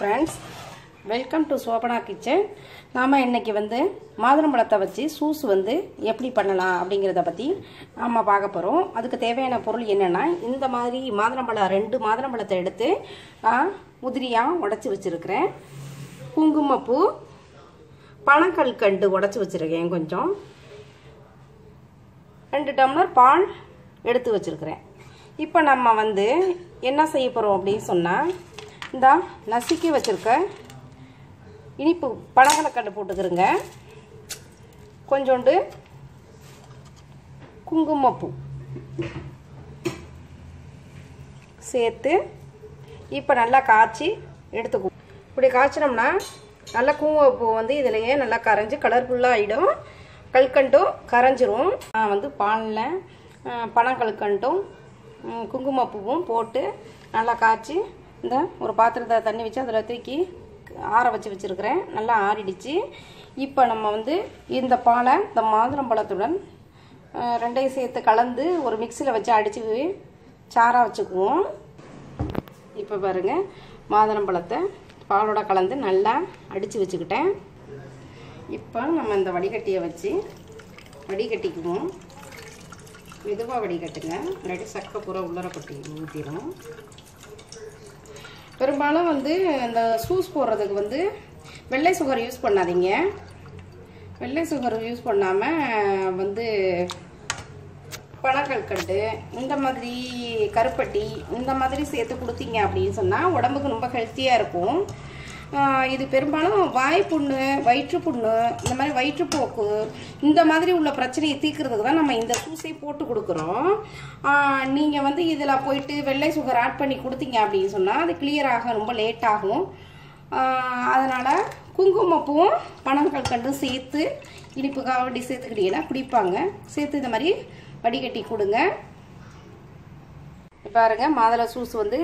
Friends welcome to Sobana kitchen நாம் இன்றைக்கி வந்து மாதுளம்பழத்தை வச்சு சூஸ் வந்து எப்படி பண்ணலாம் அப்படிங்கிறத பற்றி நாம் பார்க்க போகிறோம் அதுக்கு தேவையான பொருள் என்னென்னா இந்த மாதிரி மாதுளம்பழம் ரெண்டு மாதுளம்பழத்தை எடுத்து நான் முதிரியாக உடச்சி வச்சுருக்கிறேன். குங்குமப்பூ பனக்கல்கண்டு உடச்சி வச்சுருக்கேன் கொஞ்சம். ரெண்டு டம்ளர் பால் எடுத்து வச்சுருக்கிறேன். இப்போ நம்ம வந்து என்ன செய்ய போகிறோம் அப்படின்னு சொன்னால் இந்த நசுக்கி வச்சுருக்க இனிப்பு பனகலக்கண்டு போட்டுக்கிறேங்க. கொஞ்சோண்டு குங்குமப்பூ சேர்த்து இப்போ நல்லா காய்ச்சி எடுத்துக்குவோம் இப்படி காய்ச்சினோம்னா நல்லா குங்குமப்பூ வந்து இதிலையே நல்லா கரைஞ்சி கலர்ஃபுல்லாக ஆகிடும் கல்கண்டும் கரைஞ்சிரும். நான் வந்து பாலில் பனங்கல்கண்டும் குங்குமப்பூவும் போட்டு நல்லா காய்ச்சி இந்த ஒரு பாத்திரத்தை தண்ணி வச்சு அதில் தூக்கி ஆற வச்சு வச்சுருக்கிறேன். நல்லா ஆறிடுச்சு. இப்போ நம்ம வந்து இந்த பாலை இந்த மாதுளம்பழத்துடன் ரெண்டையும் சேர்த்து கலந்து ஒரு மிக்சியில் வச்சு அடித்து சாராக வச்சுக்குவோம். இப்போ பாருங்கள் மாதுளம்பழத்தை பாலோட கலந்து நல்லா அடித்து வச்சுக்கிட்டேன். இப்போ நம்ம இந்த வடிகட்டியை வச்சு வடிகட்டிக்குவோம். மெதுவாக வடிகட்டுங்க. இல்லாட்டி சக்கை பூரா உள்ளர கொட்டி ஊற்றிடும் பெரும்பாலும் வந்து இந்த சூஸ் போடுறதுக்கு வந்து வெள்ளை சுகர் யூஸ் பண்ணாதீங்க. வெள்ளை சுகர் யூஸ் பண்ணாமல் வந்து பனங்கல்கண்டு இந்த மாதிரி கருப்பட்டி இந்த மாதிரி சேர்த்து கொடுத்தீங்க அப்படின்னு சொன்னால் உடம்புக்கு ரொம்ப ஹெல்த்தியாக இருக்கும். இது பெரும்பாலும் வாய்ப்புண்ணு வயிற்றுப்புண்ணு இந்த மாதிரி வயிற்றுப்போக்கு இந்த மாதிரி உள்ள பிரச்சனையை தீர்க்கறதுக்கு தான் நம்ம இந்த சூஸை போட்டு கொடுக்குறோம். நீங்கள் வந்து இதில் போயிட்டு வெள்ளை சுகர் ஆட் பண்ணி கொடுத்தீங்க அப்படின்னு சொன்னால் அது கிளியர் ஆக ரொம்ப லேட் ஆகும். அதனால் குங்குமப்பூவும் பனங்கல்கண்டும் சேர்த்து இனிப்பு காவடி சேர்த்துக்கிட்டீங்கன்னா குடிப்பாங்க. சேர்த்து இந்த மாதிரி வடிகட்டி கொடுங்க. பாருங்க மாதுளை சூஸ் வந்து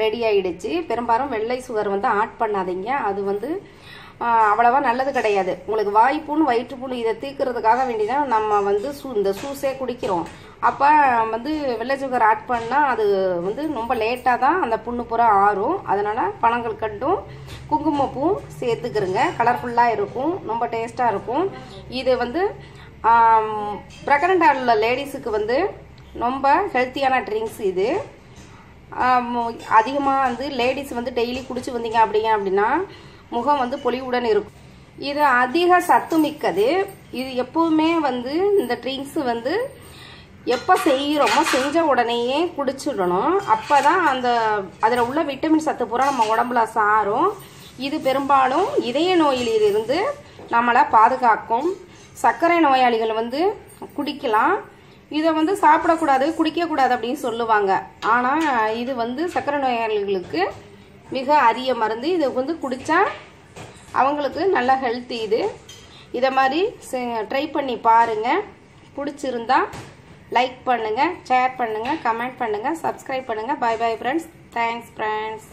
ரெடி ஆகிடுச்சு பெரும்பாலும் வெள்ளை சுகர் வந்து ஆட் பண்ணாதீங்க. அது வந்து அவ்வளவா நல்லது கிடையாது. உங்களுக்கு வாய்ப்புண் வயிற்றுப்புண் இதை தீர்க்கறதுக்காக வேண்டிதான் நம்ம வந்து சூ இந்த சூஸே குடிக்கிறோம். அப்போ வந்து வெள்ளை சுகர் ஆட் பண்ணால் அது வந்து ரொம்ப லேட்டாக தான் அந்த புண்ணு பூரா ஆறும். அதனால் பணங்கள் கட்டும் குங்குமப்பூவும் சேர்த்துக்கிறங்க. கலர்ஃபுல்லாக இருக்கும். ரொம்ப டேஸ்ட்டாக இருக்கும். இது வந்து ப்ரெக்னெண்ட்டாக உள்ள லேடிஸுக்கு வந்து ரொம்ப ஹெல்த்தியான ட்ரிங்க்ஸ் இது. அதிகமாக வந்து லேடிஸ் வந்து டெய்லி குடிச்சு வந்தீங்க அப்படிங்க அப்படின்னா முகம் வந்து பொலிவுடன் இருக்கும். இது அதிக சத்து மிக்கது. இது எப்போவுமே வந்து இந்த ட்ரிங்க்ஸ் வந்து எப்போ செய்கிறோமோ செஞ்ச உடனேயே குடிச்சிடணும். அப்போ தான் அந்த அதில் உள்ள விட்டமின் சத்து பூரா நம்ம உடம்புல சாரும். இது பெரும்பாலும் இதய நோயிலிருந்து நம்மளை பாதுகாக்கும். சர்க்கரை நோயாளிகள் வந்து குடிக்கலாம். இதை வந்து சாப்பிடக்கூடாது குடிக்கக்கூடாது அப்படின்னு சொல்லுவாங்க. ஆனால் இது வந்து சர்க்கரை நோயாளிகளுக்கு மிக அரிய மருந்து. இதை வந்து குடித்தா அவங்களுக்கு நல்ல ஹெல்த்தி இது. இதை மாதிரி ட்ரை பண்ணி பாருங்கள் பிடிச்சிருந்தா லைக் பண்ணுங்கள் ஷேர் பண்ணுங்கள் கமெண்ட் பண்ணுங்கள் சப்ஸ்கிரைப் பண்ணுங்கள் bye bye friends thanks friends